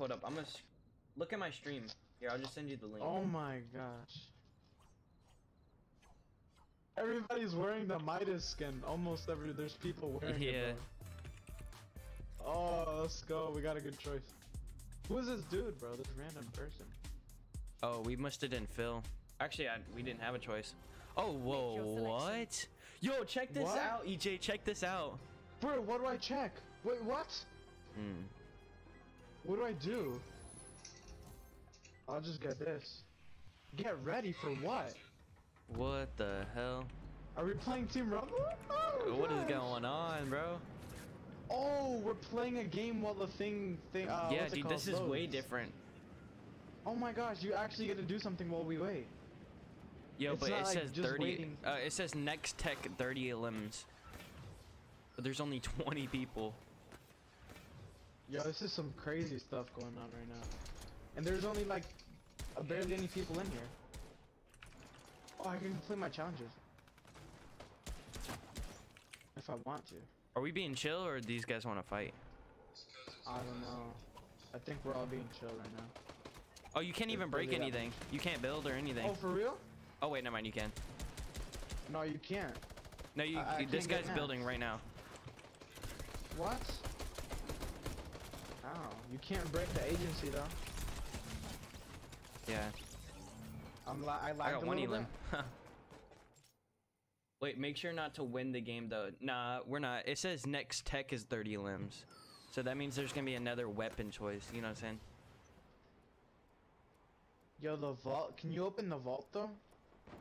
hold up. I'm gonna look at my stream. Here, I'll just send you the link. Oh my gosh. Everybody's wearing the Midas skin. Almost every there's people wearing Yeah. it. bro. Oh, let's go. We got a good choice. Who is this dude, bro? This random person. Oh, we must have didn't fill. Actually, I, we didn't have a choice. Oh, whoa, what? Yo, check this What? out, EJ. Check this out. Bro, what do I check? Wait, what? Hmm. What do I do? I'll just get this. Get ready for what? What the hell? Are we playing Team Rumble? Oh, What is yes. going on, bro? Oh, we're playing a game while the thing thing. Uh, yeah, dude, this is way different. Oh my gosh, you actually get to do something while we wait. Yo, It's but it like says 30. Uh, it says next tech 30 elims. But there's only 20 people. Yo, this is some crazy stuff going on right now. And there's only like barely any people in here. Oh, I can complete my challenges. If I want to. Are we being chill or these guys want to fight? I don't know. I think we're all being chill right now. Oh, you can't even break anything. You can't build or anything. Oh, for real? Oh, wait, never mind. You can. No, you can't. No, you. I- I this guy's building right now. What? Oh, you can't break the agency though. Yeah. I'm li I I got one elim. Wait, make sure not to win the game though. nah, we're not. It says next tech is 30 elims. So that means there's gonna be another weapon choice. You know what I'm saying? Yo, the vault. Can you open the vault though?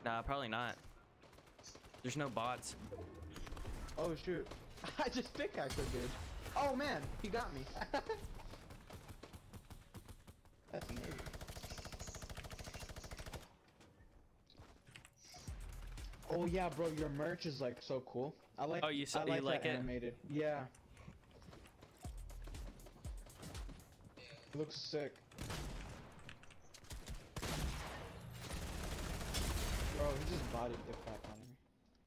Nah, probably not. There's no bots. Oh shoot! I just pickaxed a dude. Oh man, he got me. That's amazing. Oh yeah, bro, your merch is like so cool. I like. Oh, you saw- I you like, like it? animated. Yeah. Looks sick. Bro, he just bodied the crap out of me.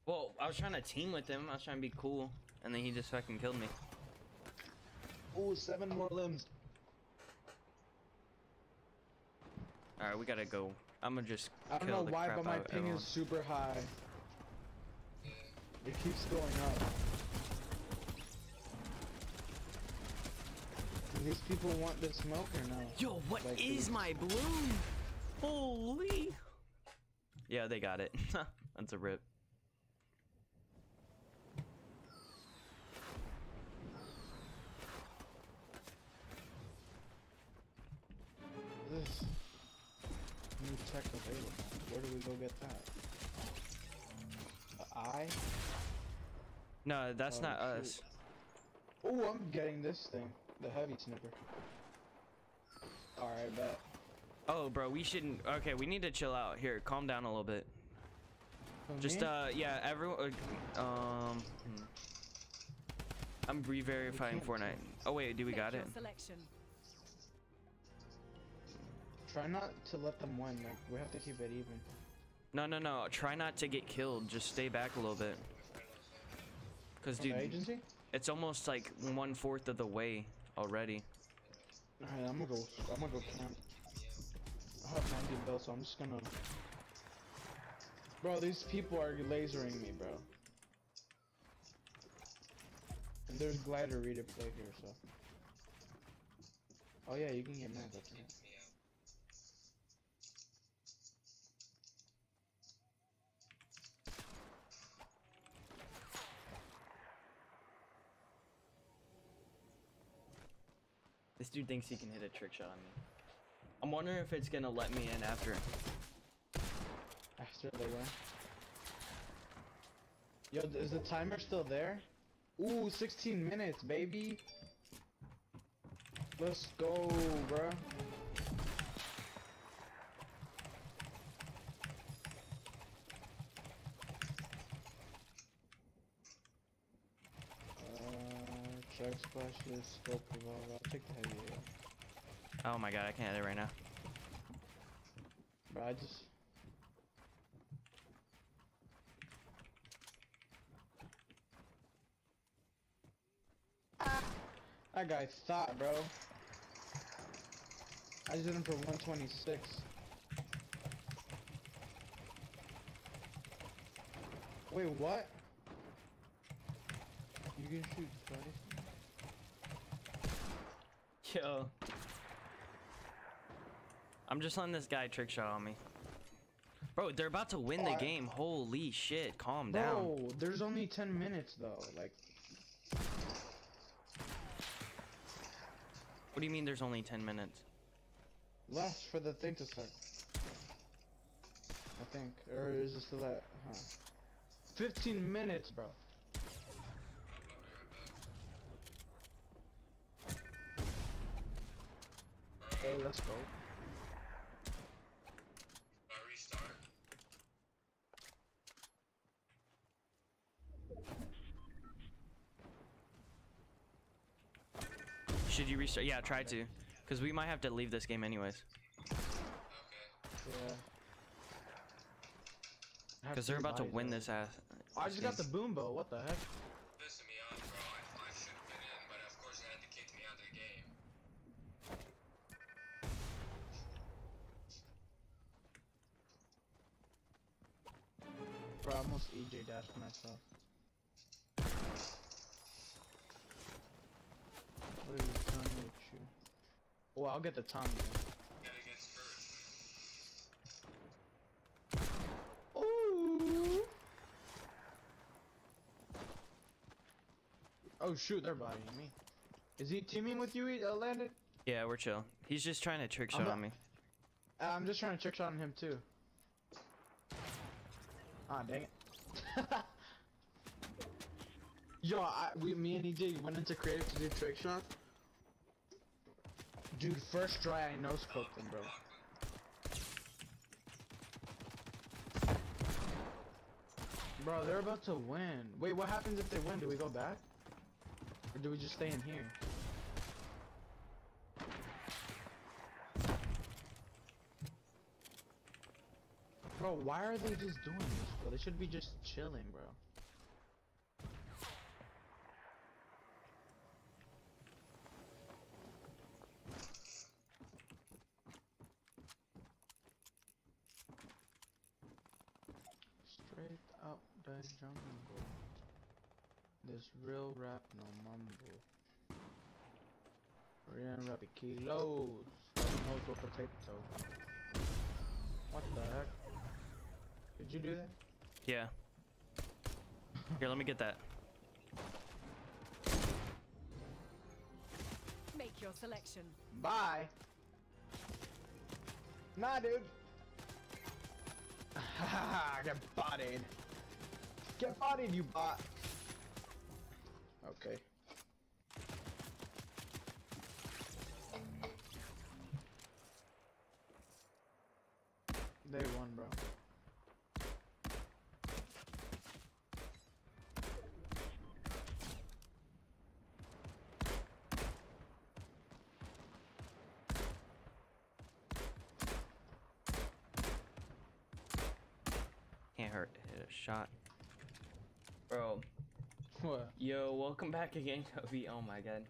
Well, I was trying to team with him. I was trying to be cool. And then he just fucking killed me. Oh, seven more elims. Alright, we gotta go. I'm gonna just I don't kill know the why, but my ping everyone. is super high. It keeps going up. Do these people want the smoke or no? Yo, what Like is these- my bloom? Holy! Yeah, they got it. That's a rip. Tech available. Where do we go get that? The eye? No, that's Oh, not shoot. us. Oh, I'm getting this thing. The heavy sniper. Alright, bet. Oh, bro, we shouldn't. Okay, we need to chill out. Here, calm down a little bit. For Just, me? uh, yeah, everyone. uh, Um. hmm. I'm re-verifying Fortnite. Oh wait, do we Make got it? Selection. Try not to let them win. Like, we have to keep it even. No, no, no. Try not to get killed. Just stay back a little bit. Cause, dude, agency? it's almost like one fourth of the way already. Alright, I'm gonna go. I'm gonna go camp. I have 90 bills, so I'm just gonna. Bro, these people are lasering me, bro. And there's glider redeploy here, so. Oh yeah, you can get mad at that. This dude thinks he can hit a trick shot on me. I'm wondering if it's gonna let me in after. After they win. Yo, is the timer still there? Ooh, 16 minutes, baby. Let's go, bruh. Uh, splashes, scope revolver. I'll take the heavy AR. Oh my god, I can't hit it right now. Bro, I just. That guy thought, bro. I just did him for 126. Wait, what? You can shoot twice? Yo. I'm just letting this guy trick shot on me. Bro, they're about to win Oh, the I- game. Holy shit, calm down. Bro, there's only 10 minutes though. Like, What do you mean there's only 10 minutes? left for the thing to start. I think. Or is it still that? Huh. 15 minutes, bro. Let's go. Should you restart? Yeah, try to. Because we might have to leave this game anyways. Yeah. Because they're about to win this ass. I just got the game. boom bow. What the heck? Myself. What are you trying to shoot? Well, I'll get the Tommy. then. Gotta get. Ooh. Oh shoot, they're bodying me. Is he teaming with you, uh, Landon? Yeah, we're chill. He's just trying to trick shot on me. Uh, I'm just trying to trick shot on him too. Ah, dang it. Yo, I, we, me and EJ went into creative to do trick shots. Dude, first try I no scoped him, bro. Bro, they're about to win. Wait, what happens if they win? Do we go back? Or do we just stay in here? Bro, why are they just doing this, bro? They should be just chilling, bro. Straight out the jungle. This real rap, no mumble. Real rap kilos. Knows what potato. What the heck? Did you do that? Yeah. Here, let me get that. Make your selection. Bye. Nah, dude. Get bodied. Get bodied, you bot. Okay. They won, bro. Can't hurt. Hit a shot. Bro, What? yo, welcome back again, Kobe. Oh my god.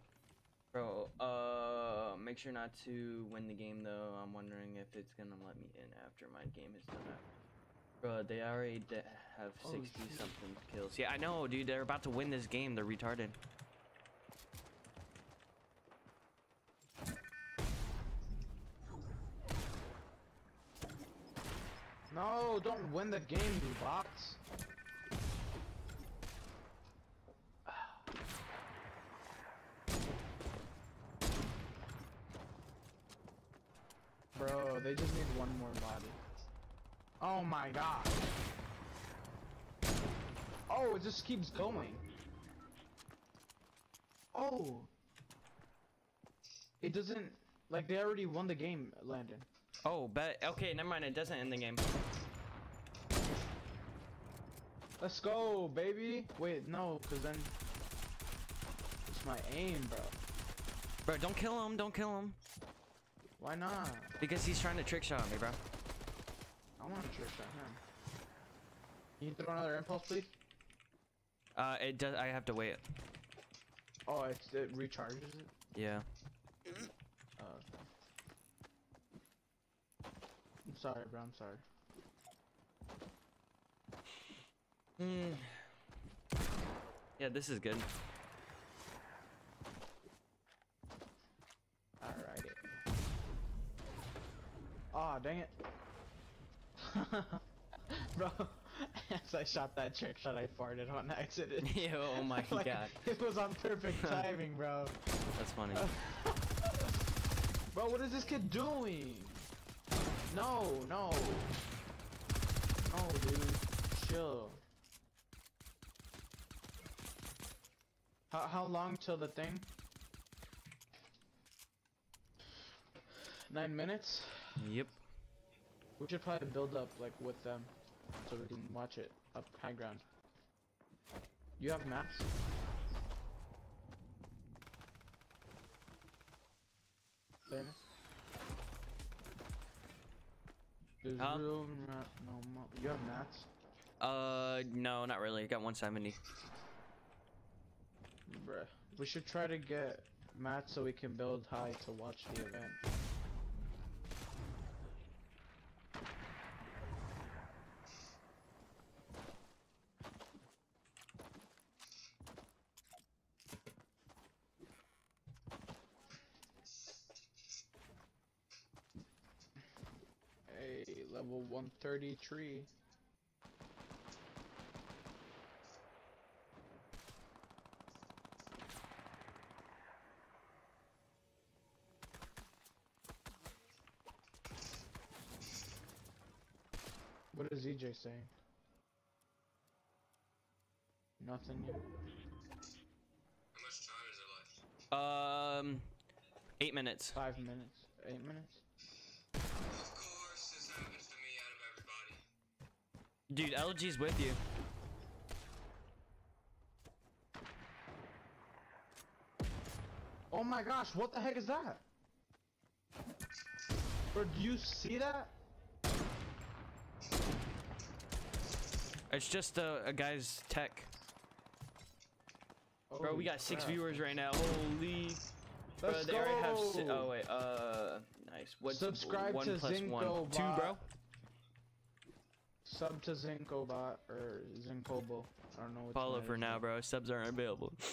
Bro, uh, make sure not to win the game though. I'm wondering if it's gonna let me in after my game is done. Bro, they already have Oh, 60 shit. something kills. Yeah, I know, dude. They're about to win this game. They're retarded. No, don't win the game, you bots. Bro, they just need one more body. Oh my god. Oh, it just keeps going. Oh. It doesn't, like they already won the game, Landon. Oh, bet. Okay, never mind. It doesn't end the game. Let's go, baby. Wait, no, cause then it's my aim, bro. Bro, don't kill him. Don't kill him. Why not? Because he's trying to trick shot me, bro. I want to shot him. Can you throw another impulse, please? Uh, it does. I have to wait. Oh, it's, it recharges it. Yeah. Oh, okay. I'm sorry, bro. I'm sorry. Mm. Yeah, this is good. Alrighty. Aw, dang it. bro, as I shot that trick shot, I farted on accident. Yo, oh my Like, god. It was on perfect timing, bro. That's funny. Bro, what is this kid doing? No, no. No, dude. Chill. How, how long till the thing? Nine minutes? Yep. We should probably build up, like, with them. So we can watch it up high ground. You have maps? Dennis? There's Huh? room, no You have mats? Uh, no, not really. Got 170. Bruh. We should try to get mats so we can build high to watch the event. Hey, level 130 tree. What is EJ saying? Nothing yet. How much time is it left? Um, eight minutes. Five minutes. Eight minutes? Dude, LG's with you. Oh my gosh, what the heck is that? Bro, do you see that? It's just a, a guy's tech. Bro, we got six crap. viewers right now. Holy. Let's they already have. Si- go! oh wait. Uh, nice. What's Subscribe one to plus one? Zinco Two, bro. Sub to Zincobot or Zinkobo. I don't know Follow for now, bro. Subs aren't available.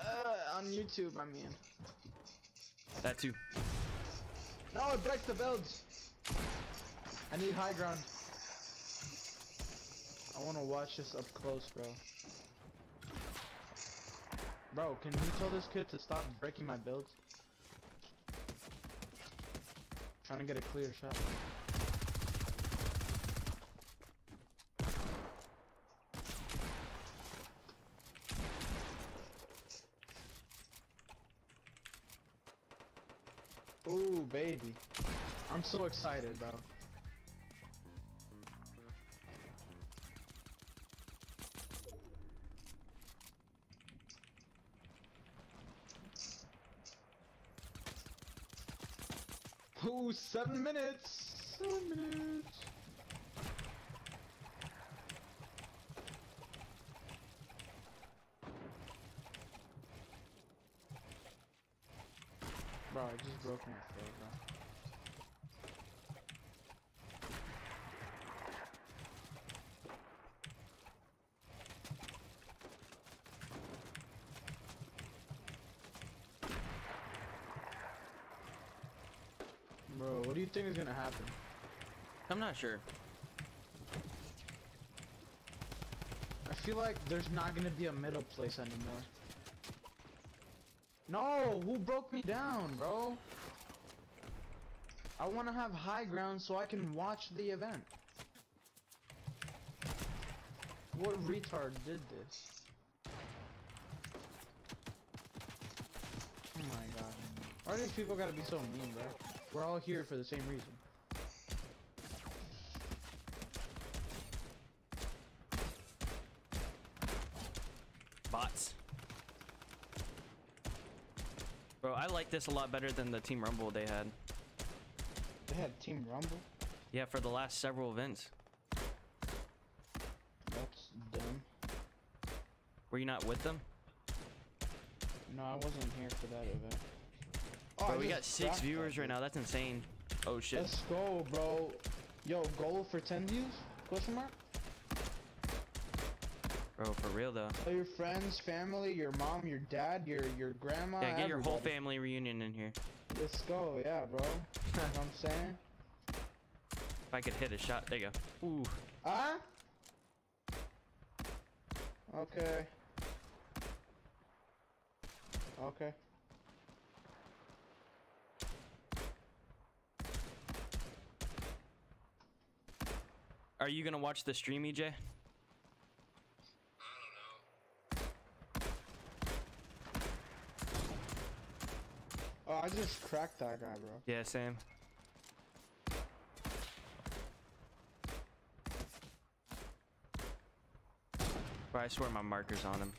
Uh, on YouTube, I mean. that too. No, it breaks the builds. I need high ground. I want to watch this up close, bro. Bro, can you tell this kid to stop breaking my builds? Trying to get a clear shot. Ooh, baby. I'm so excited, bro. Ooh, seven minutes. Seven minutes. Bro, Oh, I just broke my throat. Bro, what do you think is gonna happen? I'm not sure. I feel like there's not gonna be a middle place anymore. No, who broke me down, bro? I want to have high ground so I can watch the event. What retard did this? Oh my god. Why do these people gotta be so mean, bro? We're all here for the same reason. Bots. Bro, I like this a lot better than the Team Rumble they had. They had Team Rumble? Yeah, for the last several events. That's dumb. Were you not with them? No, I wasn't here for that event. Oh, Bro, we got six viewers right now. That's insane. Oh shit. Let's go, bro. Yo, goal for 10 views? Question mark? Bro, for real though. Tell your friends, family, your mom, your dad, your your grandma. Yeah, get your whole family reunion in here. Let's go, yeah, bro. you know what I'm saying? If I could hit a shot, there you go. Ooh. Ah? Okay. Okay. Are you gonna watch the stream, EJ? I don't know. Oh, I just cracked that guy, bro. Yeah, same. Bro, I swear my marker's on him.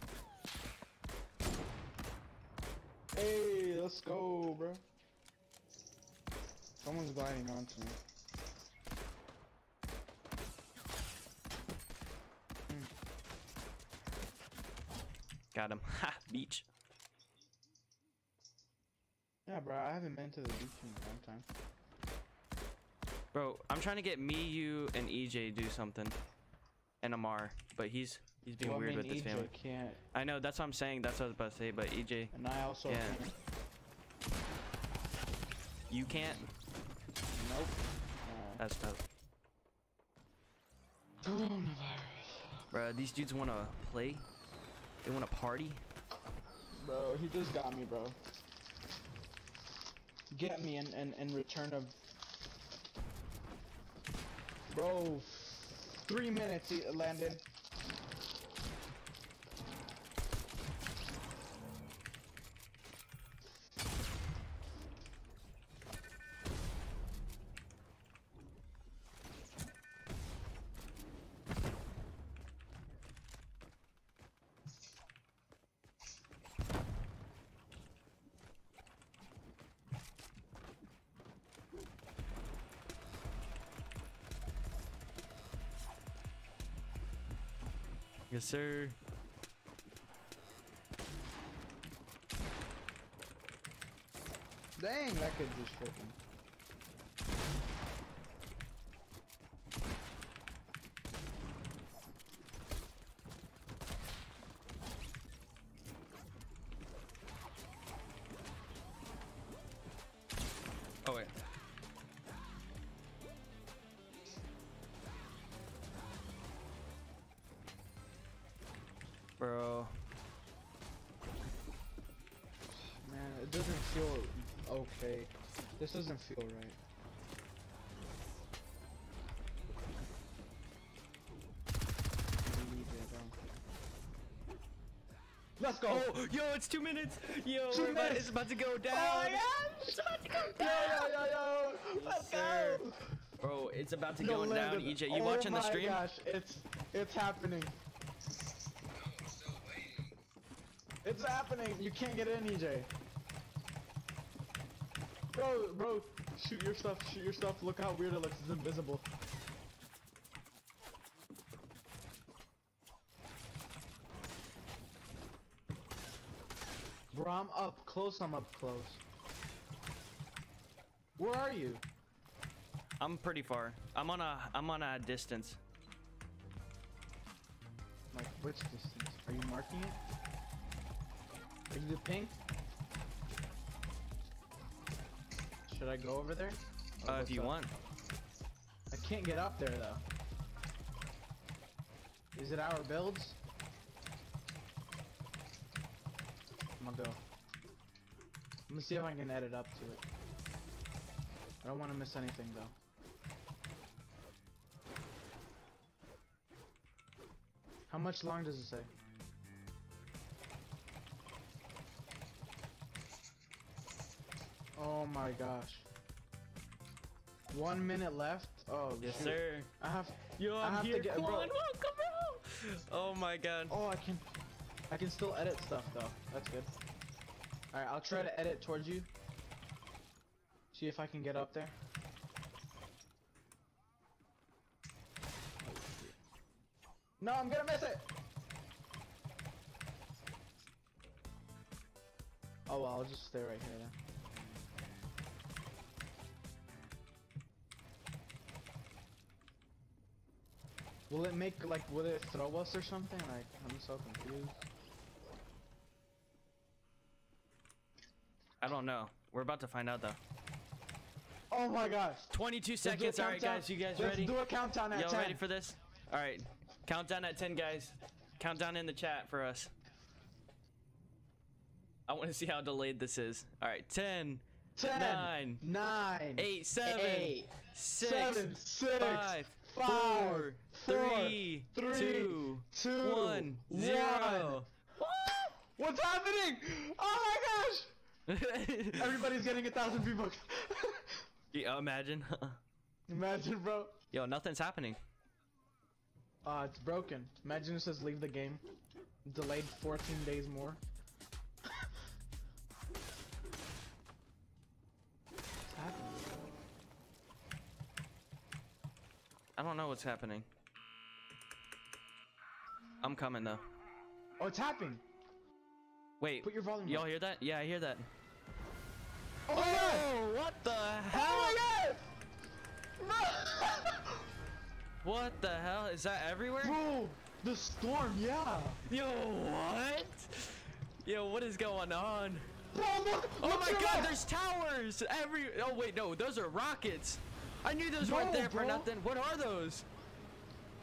Hey, let's go, bro. Someone's gliding onto me. Got him. Ha! Beach. Yeah, bro, I haven't been to the beach in a long time. Bro, I'm trying to get me, you, and EJ do something. And Amar. But he's he's being Well, I weird mean, with his EJ family. can't, I know, that's what I'm saying. That's what I was about to say. But EJ, and I also Yeah. can't. you can't? Nope. That's tough. Uh, coronavirus. Bro, these dudes want to play? They want to party? Bro, he just got me, bro. Get me in, in, in return of... Bro, three minutes he Yes, sir. Dang, that kid just freaking... This doesn't feel right. Believe it, bro. Let's go! Oh, yo, it's two minutes. Yo, Two we're about, minutes. it's about to go oh, down. Oh my gosh! It's about to go down. yo, yo, yo! Let's sir. go! Bro, it's about to No, go down. EJ, you oh watching the stream? Oh my gosh, it's it's happening. No, I'm still waiting. It's happening. You can't get in, EJ. Bro, bro, shoot your stuff. Shoot your stuff. Look how weird it looks. It's invisible. Bro, I'm up close. I'm up close. Where are you? I'm pretty far. I'm on a I'm on a distance. Like which distance? Are you marking it? Are you the pink? Should I go over there? Or Uh, if you up? want. I can't get up there though. Is it our builds? I'm gonna go. I'm gonna see if I can edit up to it. I don't want to miss anything though. How much long does it say? Oh my gosh. One minute left. Oh Yes, shoot. sir. I have. Yo, I I'm have to here. get- Come bro. on, welcome, bro. Oh my god. Oh, I can. I can still edit stuff though. That's good. All right, I'll try to edit towards you. See if I can get up there. No, I'm gonna miss it. Oh well, I'll just stay right here then. Will it make like will it throw us or something? Like I'm so confused. I don't know. We're about to find out though. Oh my gosh. 22 Let's seconds. All right, countdown. guys. You guys Let's ready? do a countdown at Y'all ready for this? All right. Countdown at 10, guys. Countdown in the chat for us. I want to see how delayed this is. All right. 10, 10, nine, 9, 8, 7, 8, 6, 7, 6, 5, five, 4, four, 3, three, 2, 2, 1, What's happening? Oh my gosh! Everybody's getting a thousand people. yeah, imagine. Imagine, bro. Yo, nothing's happening. Uh, it's broken. Imagine it says leave the game. Delayed 14 days more. I don't know what's happening. I'm coming though. Oh, it's happening. Wait, Put your volume y'all hear that? Yeah, I hear that. Oh my oh, god! Oh, what the hell? Oh my god! What the hell? Is that everywhere? Bro, the storm, yeah. Yo, what? Yo, what is going on? Bro, look! Oh my god, there's towers! Every oh wait, no, those are rockets. I knew those No, weren't there for nothing. What are those?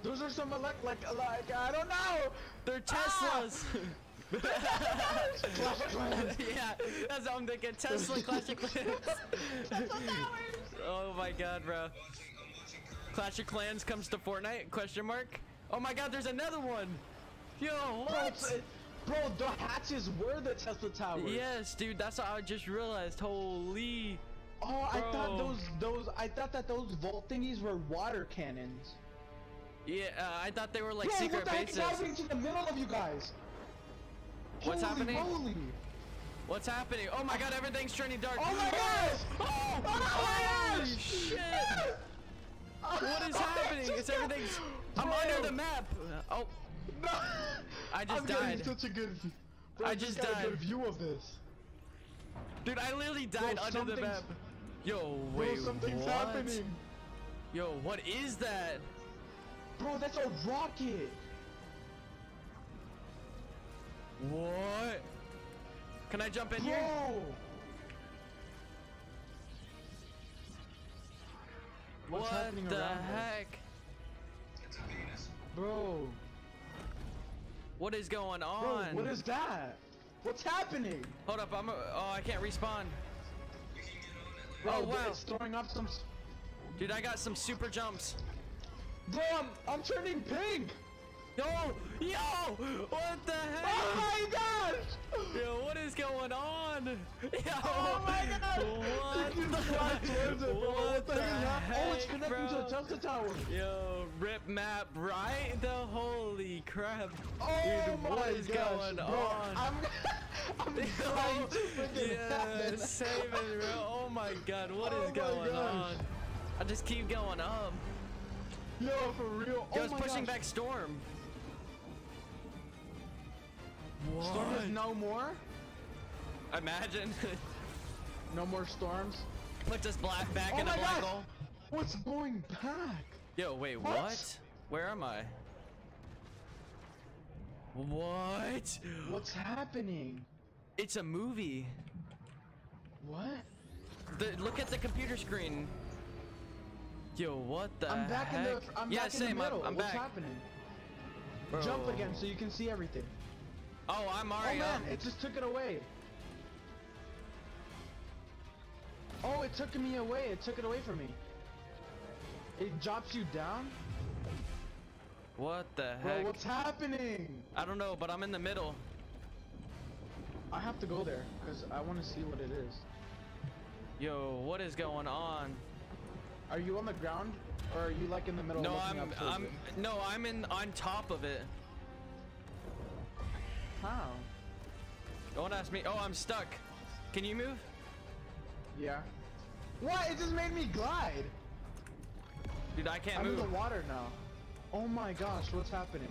Those are some elect like like I don't know. They're Ah! Teslas. Clans. yeah, that's what I'm thinking. Tesla Clash of Clans. oh my god, bro. Watching, I'm watching current. Clash of Clans comes to Fortnite? Question mark. Oh my god, there's another one. Yo, Bro, what? bro, the hatches were the Tesla towers. Yes, dude, that's what I just realized. Holy. Oh, I thought those those I thought that those vault thingies were water cannons. Yeah, uh, I thought they were like Bro, secret what the heck bases. is happening to the middle of you guys? What's Holy happening? Moly. What's happening? Oh my god, everything's turning dark. Oh my gosh! Oh, Oh my holy gosh! shit! What is happening? It's everything's. I'm Bro. under the map. Oh, No. I just I'm getting died. such a good. Bro, I just just got a died. good view of this. dude, I literally died under the map. Yo, Bro, wait, something's what? happening. Yo, what is that? Bro, that's a rocket. What? Can I jump in here? Bro. What's what happening the around us? heck? It's a Bro. What is going on? Bro, what is that? What's happening? Hold up, I'm. A, oh, I can't respawn. Bro, Oh, dude, wow. it's throwing up some. Dude, I got some super jumps. Bro, I'm, I'm turning pink. Yo, yo, what the oh heck? Oh my gosh! Yo, what is going on? Yo, Oh my god! What the, fly towards it, bro. What the heck is the happening? Oh, it's connecting to the Tesla tower. Yo, rip map, right? The holy crap. Oh Dude, my what is gosh, going bro. on? I'm, I'm trying to freaking yeah, save it, bro. Oh my god, what is Oh my going gosh. on? I just keep going up. Yo, for real. Yo, oh it's my pushing gosh. back Storm. Storm is no more. Imagine. No more storms. Put this black back Oh in the black hole. What's going back? Yo, wait, What? what? Where am I? What? What's happening? It's a movie. What? The, look at the computer screen. Yo, what the I'm back heck? in the. I'm yeah, back in the middle. I'm, I'm What's back. happening? Jump again so you can see everything. Oh, I'm Oh man, up. it just took it away. Oh, it took me away. It took it away from me. It drops you down? What the heck? Bro, what's happening? I don't know, but I'm in the middle. I have to go there because I want to see what it is. Yo, what is going on? Are you on the ground or are you like in the middle? No, I'm I'm it? no, I'm in on top of it. How? Don't ask me. Oh, I'm stuck. Can you move? Yeah. What? It just made me glide. Dude, I can't I'm in the water now. Oh my gosh, what's happening?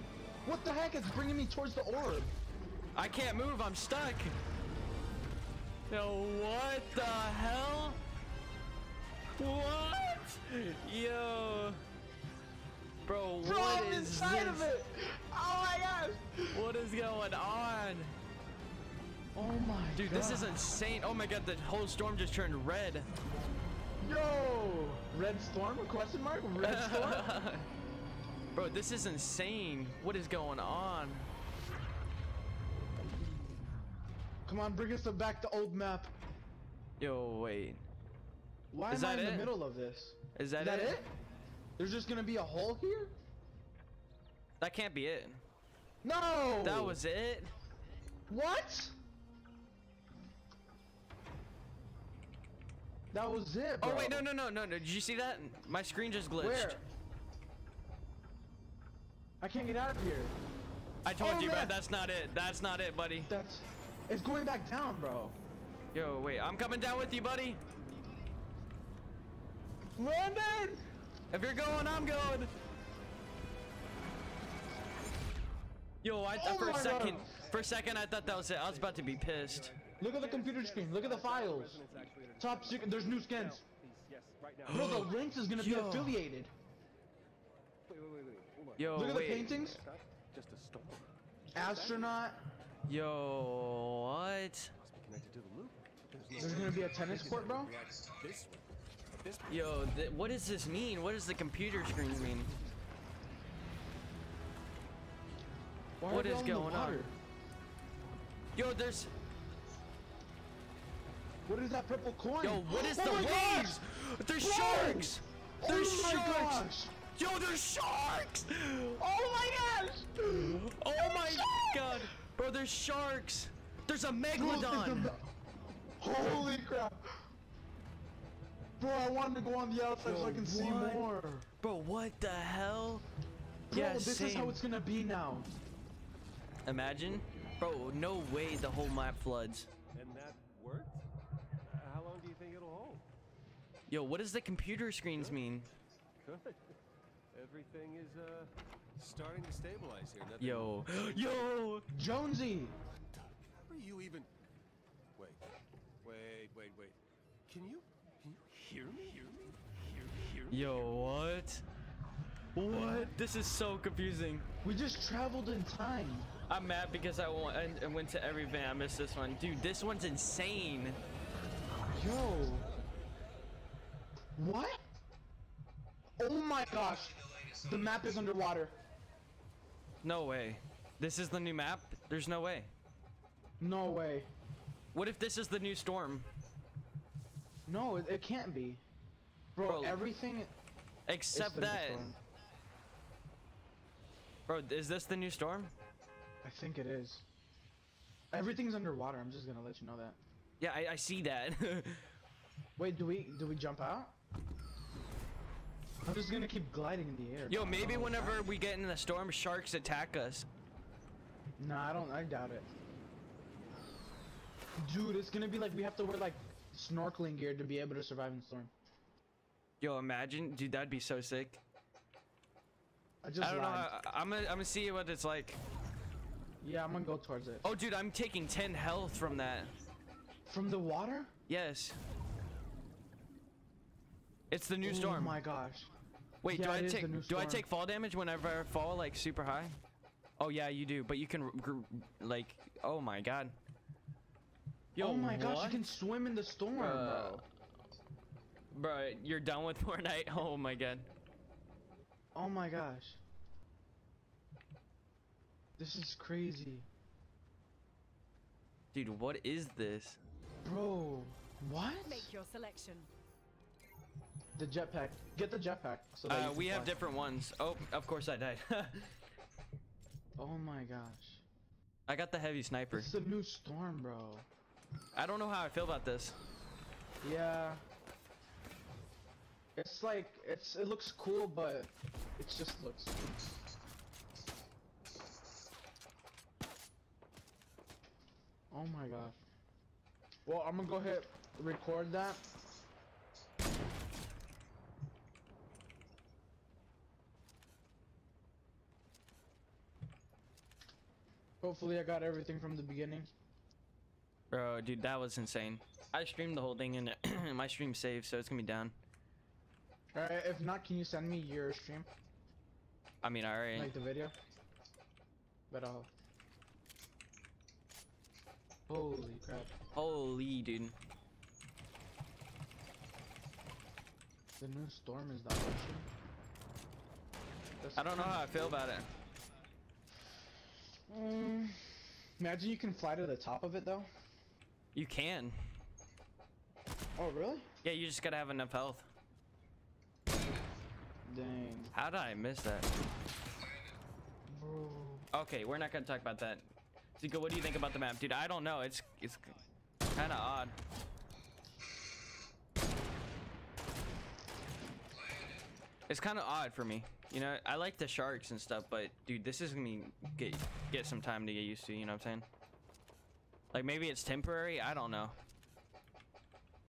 What the heck? It's bringing me towards the orb. I can't move. I'm stuck. Yo, what the hell? What? Yo. Bro, Bro, what I'm is inside of it! Oh my gosh! What is going on? Oh my Dude, god. this is insane. Oh my god, the whole storm just turned red. Yo! Red Storm? Question mark? Red Storm? Bro, this is insane. What is going on? Come on, bring us back to old map. Yo, wait. Why Is am I that in it? the middle of this? Is that, Is that it? That it? There's just gonna be a hole here? That can't be it. No! That was it? What? That was it, oh, bro. Oh wait, no, no, no, no, no. Did you see that? My screen just glitched. Where? I can't get out of here. I told Oh, you, man. bro. That's not it. That's not it, buddy. That's. It's going back down, bro. Yo, wait. I'm coming down with you, buddy. Landon! If you're going, I'm going. Yo, I Oh for a second, God. for a second, I thought that was it. I was about to be pissed. Look at the computer screen. Look at the files. Top secret. There's new skins. Bro, the ranks is gonna be Yo. affiliated. Yo, Look at wait. the paintings. Just a storm. Astronaut. Yo, what? Must be connected to the loop. There's There's gonna be a tennis court, bro. this Yo, th- what does this mean? What does the computer screen mean? Why What are they is all in the going on? Yo, there's. What is that purple coin? Yo, what is oh the waves? There's Bro! sharks. There's oh sharks. gosh! Yo, there's sharks. Oh my gosh! Oh my god, bro, there's sharks. There's a megalodon. Holy crap! Bro, I wanted to go on the outside so I Bro, can see more. Bro, what the hell? Bro, yeah, this same. is how it's gonna be now. Imagine, bro. No way the whole map floods. and that worked. How long do you think it'll hold? Yo, what does the computer screens mean? Good. Everything is uh starting to stabilize here. Nothing Yo, yo. Jonesy! Are you even? Wait, wait, wait, wait. Can you? Can you hear me? Hear me? Hear, hear me? Yo, what? What? This is so confusing. We just traveled in time. I'm mad because I went, I went to every van. I missed this one. Dude, this one's insane. Yo. What? Oh my gosh. The map is underwater. No way. This is the new map? There's no way. No way. What if this is the new storm? No, it, it can't be. Bro, Bro, everything Except that. Bro, is this the new storm? I think it is. Everything's underwater. I'm just gonna let you know that. Yeah, I, I see that. Wait, do we do we jump out? I'm just gonna keep gliding in the air. Yo, maybe whenever we get in the storm, sharks attack us. Nah, I don't. I doubt it. Dude, it's gonna be like we have to wear like snorkeling gear to be able to survive in the storm. Yo, imagine, dude, that'd be so sick. I just I don't know. lied. I, I'm gonna, I'm gonna see what it's like. Yeah, I'm gonna go towards it. Oh, dude, I'm taking 10 health from that. From the water? Yes. It's the new oh storm. Oh my gosh. Wait, do I it is the take new do I take fall damage whenever I fall like super high? Oh yeah, you do. But you can like, oh my god. Yo, oh my gosh, you can swim in the storm, Bruh. bro. Bro, you're done with Fortnite. Oh my god. Oh my gosh. This is crazy. Dude, what is this? Bro, what? Make your selection. The jetpack. Get the jetpack. So Uh, we have fly. different ones. Oh, of course I died. Oh my gosh. I got the heavy sniper. It's the new storm, bro. I don't know how I feel about this. Yeah. It's like it's it looks cool, but it just looks. Oh my gosh. Well, I'm gonna go ahead record that. Hopefully, I got everything from the beginning. Bro, dude, that was insane. I streamed the whole thing and my stream saved, so it's gonna be down. Alright, if not, can you send me your stream? I mean, alright. Like the video. But I'll... Holy crap! Holy dude. The new storm is the ocean. That's I don't know how I feel about it. Mm, imagine you can fly to the top of it though. You can. Oh really? Yeah, you just gotta have enough health. Dang. How did I miss that? Bro. Okay, we're not gonna talk about that. Zinco, what do you think about the map, dude? I don't know. It's it's kind of odd. It's kind of odd for me. You know, I like the sharks and stuff, but dude, this is gonna get get some time to get used to. You know what I'm saying? Like maybe it's temporary. I don't know.